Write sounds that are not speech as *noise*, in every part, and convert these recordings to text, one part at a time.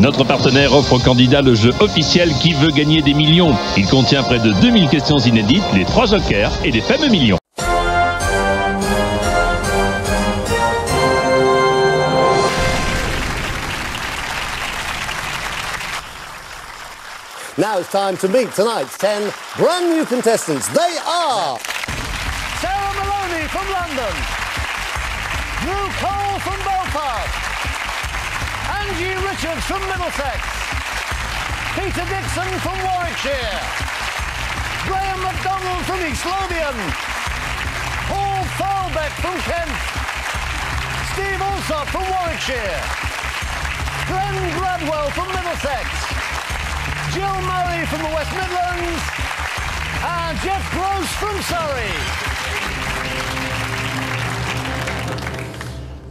Notre partenaire offre aux candidats le jeu officiel qui veut gagner des millions. Il contient près de 2000 questions inédites, les trois jokers et les fameux millions. Now it's time to meet tonight's 10 brand new contestants. They are Sarah Maloney from London. Drew Cole from Belfast. Angie Richards from Middlesex. Peter Dixon from Warwickshire. Graham MacDonald from East Lothian. Paul Thurlbeck from Kent. Steve Alsop from Warwickshire. Glenn Gradwell from Middlesex. Jill Murray from the West Midlands. And Jeff Gross from Surrey.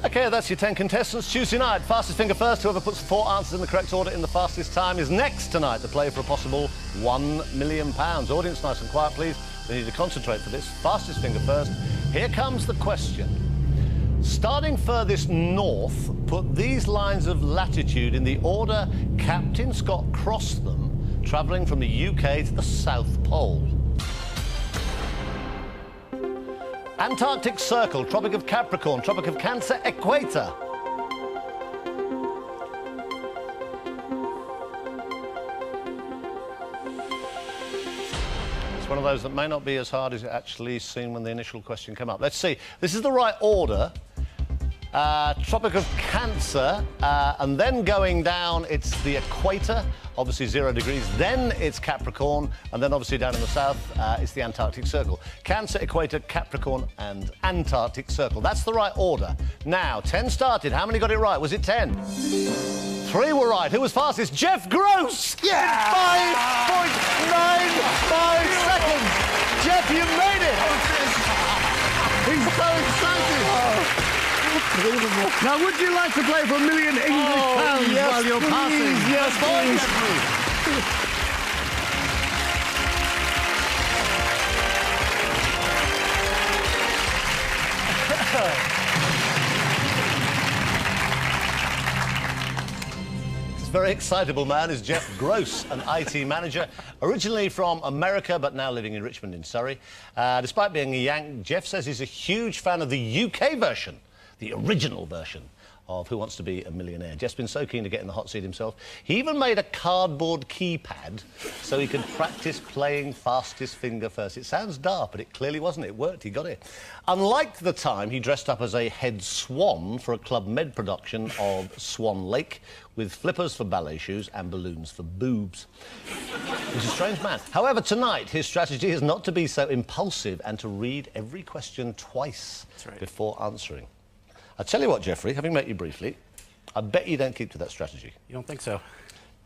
Okay, that's your 10 contestants. Tuesday night, fastest finger first. Whoever puts four answers in the correct order in the fastest time is next tonight to play for a possible £1 million. Audience, nice and quiet, please. They need to concentrate for this. Fastest finger first. Here comes the question. Starting furthest north, put these lines of latitude in the order Captain Scott crossed them, travelling from the UK to the South Pole. Antarctic Circle, Tropic of Capricorn, Tropic of Cancer, Equator. It's one of those that may not be as hard as it actually seemed when the initial question came up. Let's see. This is the right order. Uh, Tropic of Cancer, uh, and then going down, it's the equator, obviously zero degrees. Then it's Capricorn, and then obviously down in the south, uh, it's the Antarctic Circle. Cancer, equator, Capricorn, and Antarctic Circle. That's the right order. Now, 10 started. How many got it right? Was it 10? Three were right. Who was fastest? Jeff Gross! Yeah! 5.95 seconds! Jeff, you made it! He's so excited! Now, would you like to play for a million English pounds yes, while you're please, passing? yes, please. This very excitable man is Jeff Gross, an IT manager, originally from America, but now living in Richmond in Surrey. Uh, despite being a Yank, Jeff says he's a huge fan of the UK version, the original version of Who Wants to Be a Millionaire. Jeff's been so keen to get in the hot seat himself. He even made a cardboard keypad so he could practice playing fastest finger first. It sounds daft, but it clearly wasn't. It worked. He got it. Unlike the time he dressed up as a head swan for a Club Med production of Swan Lake with flippers for ballet shoes and balloons for boobs. He's a strange man. However, tonight his strategy is not to be so impulsive and to read every question twice right. before answering. I tell you what, Jeffrey, having met you briefly, I bet you don't keep to that strategy. You don't think so?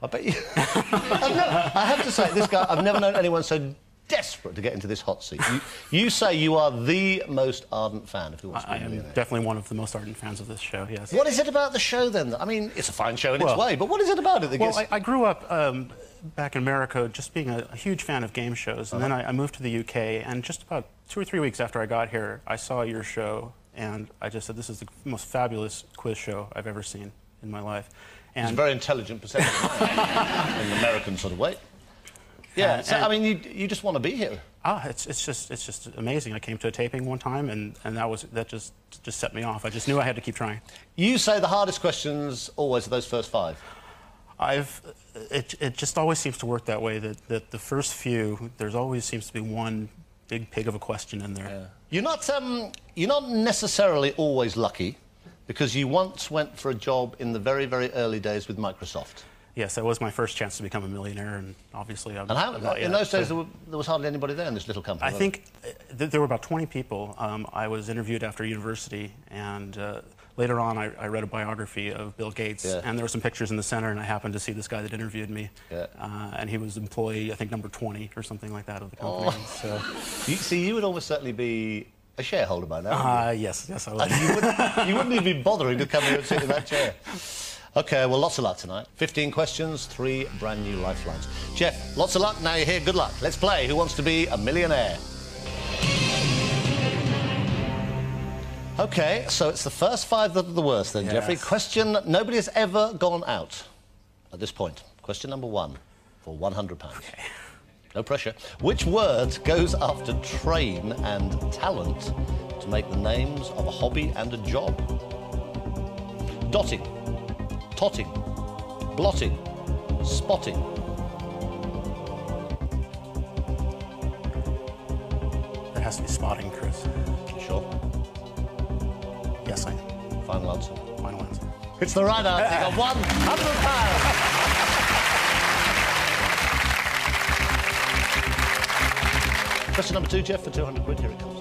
I bet you. *laughs* Never, I have to say, this guy, I've never known anyone so desperate to get into this hot seat. You, you say you are the most ardent fan of Who Wants to I Be a am Millionaire. definitely one of the most ardent fans of this show, yes. What is it about the show then? I mean, it's a fine show in its way, but what is it about it that Well, gets... I, I grew up um, back in America just being a, a huge fan of game shows, and then Uh-huh. I, I moved to the UK, and just about two or three weeks after I got here, I saw your show, and I just said, this is the most fabulous quiz show I've ever seen in my life. It's a very intelligent perception *laughs* in the American sort of way. Yeah, Uh, so, and- I mean, you, you just want to be here. ah, it's, it's just it's just amazing. I came to a taping one time, and, and that was that just just set me off. I just knew I had to keep trying. You say the hardest questions always are those first five. I've it, it just always seems to work that way that, that the first few there's always seems to be one big pig of a question in there. You're not, um, you're not necessarily always lucky because you once went for a job in the very, very early days with Microsoft. Yes, that was my first chance to become a millionaire, and obviously I'm, And how, not in yet, those days, so- there, were, there was hardly anybody there in this little company. I think uh, th- there were about 20 people. Um, I was interviewed after university, and uh, later on, I, I read a biography of Bill Gates, Yeah. and there were some pictures in the center, and I happened to see this guy that interviewed me, Yeah. uh, and he was employee, I think, number 20 or something like that of the company. So. *laughs* You, see, you would almost certainly be a shareholder by now. wouldn't uh, yes, yes, I was. *laughs* you, wouldn't, you wouldn't even be bothering to come here and sit in that chair. *laughs* Okay, well, lots of luck tonight. 15 questions, three brand new lifelines. Jeff, lots of luck. Now you're here. Good luck. Let's play Who Wants to Be a Millionaire? Okay, so it's the first five that are the worst then, Jeffrey. Yes. Question Nobody has ever gone out. at this point. Question number one for £100. No pressure. Which word goes after train and talent to make the names of a hobby and a job? Dotting, totting, blotting, spotting. That has to be spotting, Chris. Final answer. Final answer. It's the right answer. You got £100. Question number two, Jeff, for 200 quid. Here it comes.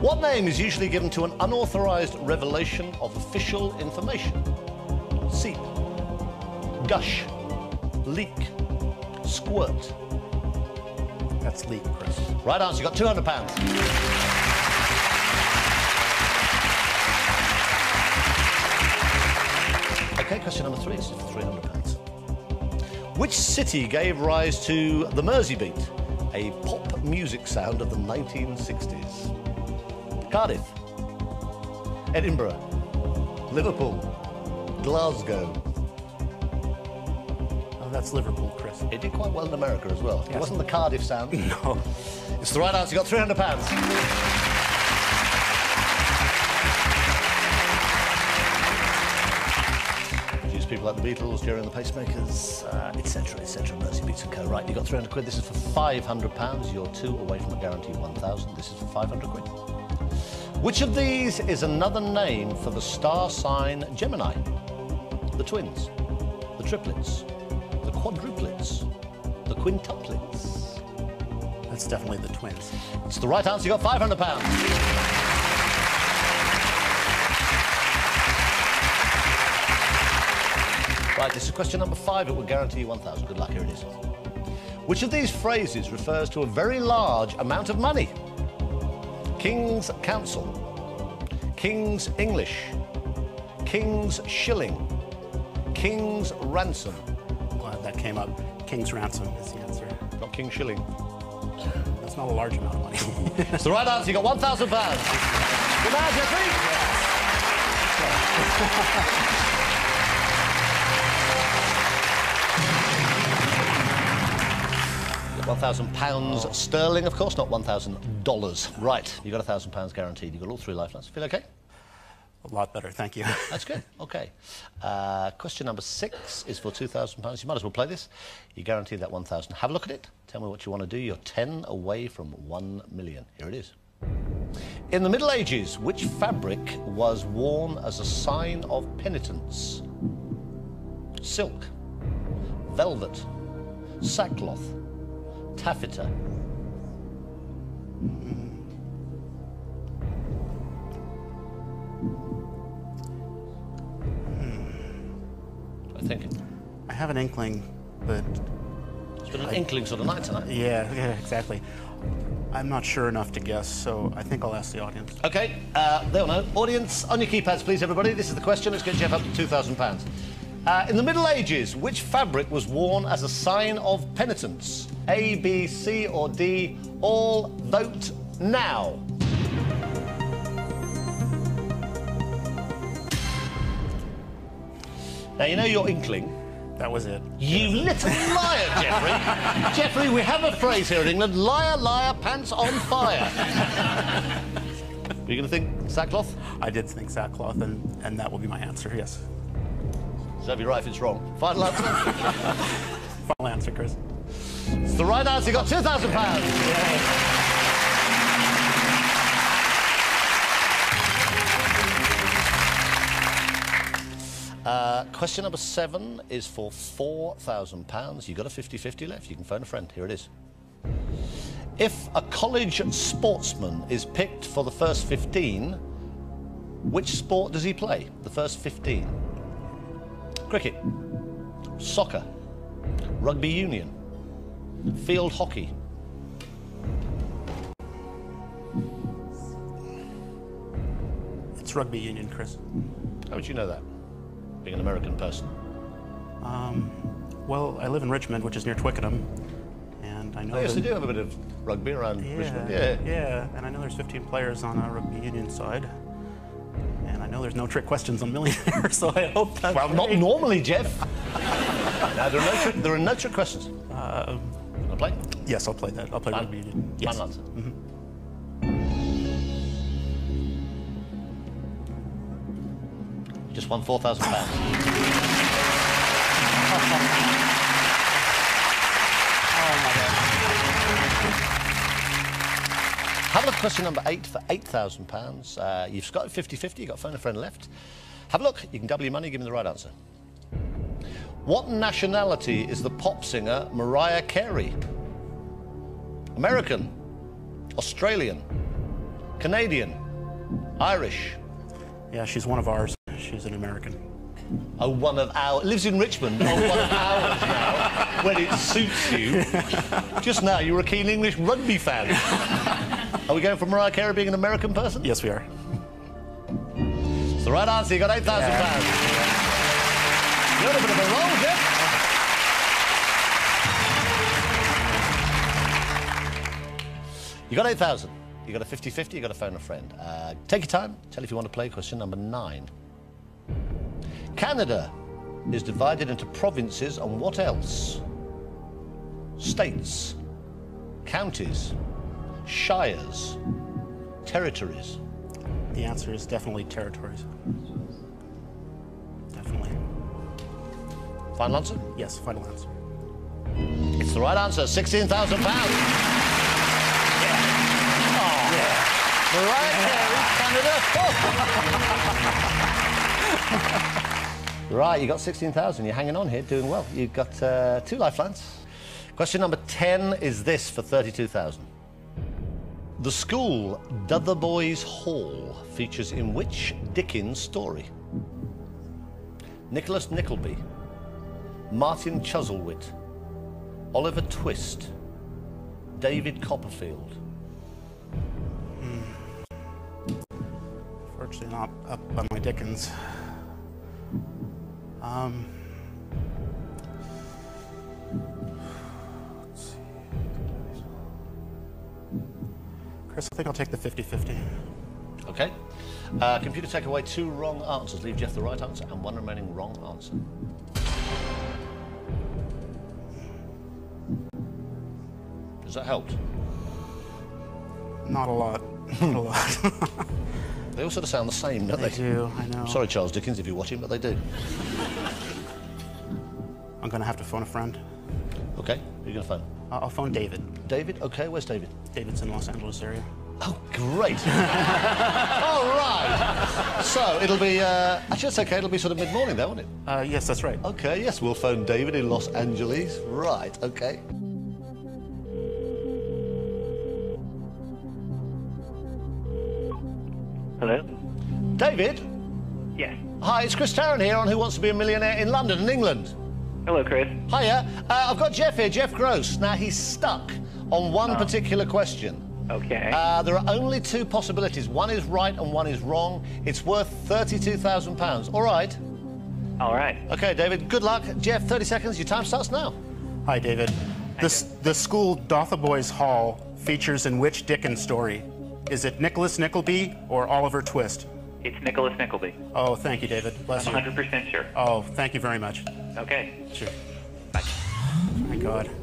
What name is usually given to an unauthorized revelation of official information? Seep, gush, leak, squirt. That's leak, Chris. Right answer. You got 200 pounds. Okay, question number three. This is for 300 pounds. Which city gave rise to the Mersey beat, a pop music sound of the 1960s? Cardiff, Edinburgh, Liverpool, Glasgow. Oh, that's Liverpool, Chris. It did quite well in America as well. It wasn't the Cardiff sound. *laughs* No. It's the right answer. You got 300 people like the Beatles, Gerry and the Pacemakers, uh, etc., etc. Mersey Beats and Co. Right, you got 300 quid. This is for 500 pounds. You're two away from a guaranteed 1,000. This is for 500 quid. Which of these is another name for the star sign Gemini? The twins, the triplets, the quadruplets, the quintuplets. That's definitely the twins. It's the right answer. You got 500 pounds. This is question number five. It will guarantee you 1,000. Good luck. Here it is. Which of these phrases refers to a very large amount of money? King's Counsel, King's English, King's Shilling, King's Ransom. Glad that came up. King's ransom is the answer. Not King Shilling. That's not a large amount of money. *laughs* It's the right answer. You got 1,000 pounds. Good man, Jeffrey. *laughs* One thousand pounds sterling, of course, not one thousand dollars. Right, you got a thousand pounds guaranteed. You got all three lifelines. Feel okay? a lot better, thank you. *laughs* That's good. Okay. Uh, question number six is for two thousand pounds. You might as well play this. You guaranteed that one thousand. Have a look at it. Tell me what you want to do. You're ten away from one million. Here it is. In the Middle Ages, which fabric was worn as a sign of penitence? Silk, velvet, sackcloth, taffeta. I think I have an inkling, but it's been an inkling sort of night tonight. yeah, yeah, exactly. I'm not sure enough to guess, so I think I'll ask the audience. Okay, uh, they'll know. Audience, on your keypads, please, everybody. This is the question. Let's get Jeff up to £2,000. Uh, in the Middle Ages, which fabric was worn as a sign of penitence? A, B, C, or D? All vote now. Now, you know your inkling. That was it. You little liar, *laughs* Jeffrey. Jeffrey, we have a phrase here in England liar, liar, pants on fire. Were you going to think sackcloth? I did think sackcloth, and, and that will be my answer, yes. Serve you right if it's wrong. Final *laughs* answer. Final answer, Chris. it's the right answer. You got £2,000. Uh, question number seven is for £4,000. You've got a 50 50 left. You can phone a friend. Here it is. If a college sportsman is picked for the first 15, which sport does he play? The first 15. Cricket, soccer, rugby union, field hockey. It's rugby union, Chris. How would you know that? Being an American person. Um, Well, I live in Richmond, which is near Twickenham, and I know. Oh, yes, they do have a bit of rugby around Yeah, Richmond. Yeah. yeah, and I know there's 15 players on a rugby union side, know there's no trick questions on Millionaire, *laughs* so I hope that's Well, not normally, Jeff. *laughs* no, there, are no trick, there are no trick questions. Um, you play? Yes, I'll play that. I'll play Final, rugby union. Yes. Final answer. Mm -hmm. Just won £4,000. *laughs* Have a look at question number eight for £8,000. Uh, you've got 50-50, you've got phone a friend left. Have a look, you can double your money, give me the right answer. What nationality is the pop singer Mariah Carey? American, Australian, Canadian, Irish. Yeah, she's one of ours. She's an American. Oh, one of our lives in Richmond. Oh, one of ours now, when it suits you. *laughs* Just now, you were a keen English rugby fan. Are we going for Mariah Carey being an American person? Yes, we are. It's the right answer. You got eight thousand pounds. You're on a bit of a roll, Jeff. You got eight thousand. You got a 50-50, you got to phone a friend. Uh, take your time. Tell if you want to play question number nine. Canada is divided into provinces and what else? States, counties, shires, territories. The answer is definitely territories. Definitely. Final answer? Yes, final answer. It's the right answer. Sixteen thousand pounds. Mariah Carey, Canada. right, you got sixteen thousand. You're hanging on here, doing well. You've got uh, two lifelines. Question number ten is this for thirty-two thousand. The school Dotheboys Hall features in which Dickens story? Nicholas Nickleby, Martin Chuzzlewit, Oliver Twist, David Copperfield. Fortunately, not up on my Dickens. Um, Chris, I think I'll take the 50 50. Okay. Uh, computer take away two wrong answers. Leave Jeff the right answer and one remaining wrong answer. Does that help? Not a lot. *laughs* Not a lot. *laughs* They all sort of sound the same, don't they they? do, I know. Sorry, Charles Dickens, if you're watching, but they do. I'm going to have to phone a friend. Okay, who are you going to phone? Uh, I'll phone David. David? Okay, where's David? David's in Los Angeles area. Oh, great. *laughs* all right. So it'll be, uh, actually, that's okay. It'll be sort of mid morning, though, won't it? Uh, yes, that's right. Okay, yes, we'll phone David in Los Angeles. Right, okay. Hello? David? Yes. Hi, it's Chris Tarrant here on Who Wants to Be a Millionaire in London and England. Hello, Chris. Hiya. Uh, I've got Jeff here, Jeff Gross. Now, he's stuck on one particular question. Okay. Uh, there are only two possibilities. One is right and one is wrong. It's worth £32,000. All right. All right. Okay, David, good luck. Jeff, 30 seconds. Your time starts now. Hi, David. This, the school Dotheboys Hall features in which Dickens story? Is it Nicholas Nickleby or Oliver Twist? It's Nicholas Nickleby. Oh, thank you, David. Bless I'm you. 100% sure. Oh, thank you very much. Okay. Sure. Thank God. *laughs*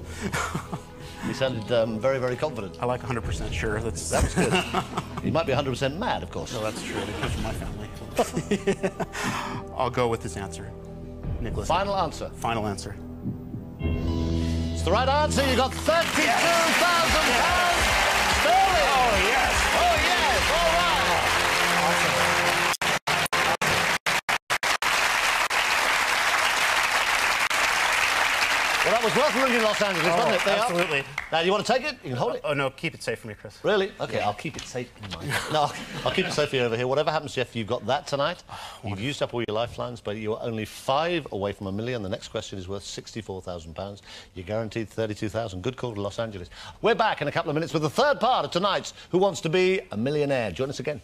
You sounded um, very, very confident. I like 100% sure. That's, That was good. *laughs* you might be 100% mad, of course. no, that's true. It comes from my family. *laughs* I'll go with this answer. Nicholas. Final answer. Final answer. It's the right answer. You got £32,000 sterling. Oh, yes. Oh, yes. All right. Well, that was worth in Los Angeles, wasn't it? Oh, you are. absolutely. Now, you want to take it? You can hold it. Oh, no, keep it safe for me, Chris. Really? Okay, I'll keep it safe in mind. *laughs* no, I'll, I'll keep it safe for you over here. Whatever happens, Jeff, you've got that tonight. Ah, you've used up all your lifelines, but you're only five away from a million. The next question is worth £64,000. You're guaranteed 32000 Good call to Los Angeles. We're back in a couple of minutes with the third part of tonight's Who Wants to Be a Millionaire. Join us again.